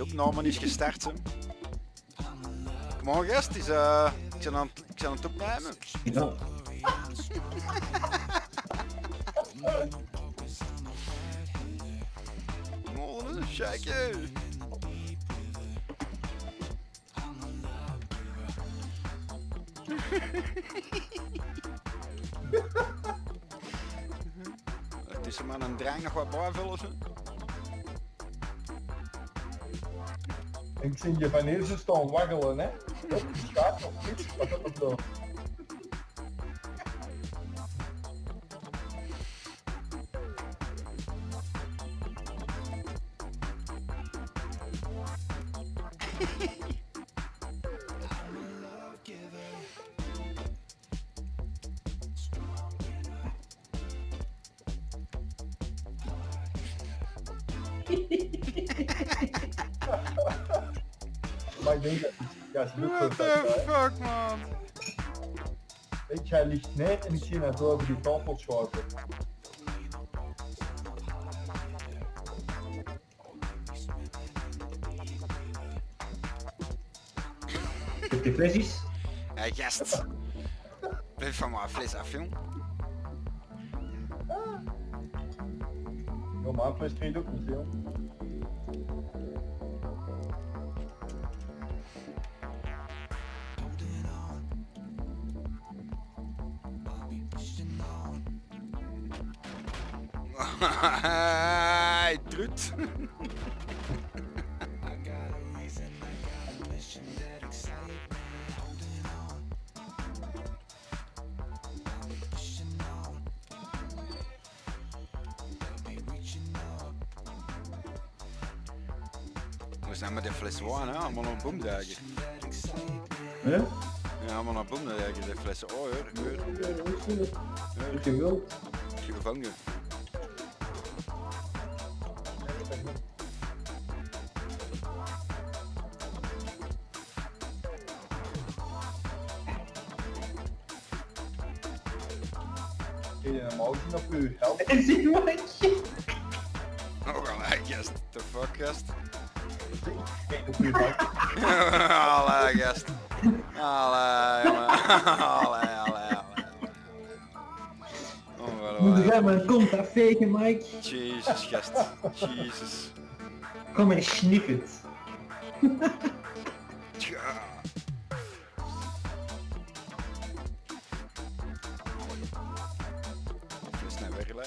De opname is gestart. Hè. Kom on gast, is, uh, ik ben aan, ik ben aan het opnemen. Ja. Molen, shake. Het is er maar een drang nog wat bijvullen. Ik zie eerste staan waggelen, hè? De schaap ik ja, ze doet What the fuck man? Weet je, hij ligt neer en ik zie zo over die tafel schuiven. Heb je flesjes? Hé gast. Blijf van mijn fles af jong. Ja, maar een fles drinkt ook niet veel. Hij trut. We zijn met de fles wijn, hè? Allemaal een boemdager. Ja? Ja, allemaal een boemdager, de flessen. Oh, hoor, hoor. Als je. Gevangen. Kun je normaal gezien op uw helft? En zie je wat je... Oh, allee, gast. The fuck, gast. Kijk op uw bank. allee, gast. Allee, allee. Oh, Moet jij een kont afvegen, Mike? Jezus, gast. Jezus. Kom maar, sniff het. ja. Is nou weer.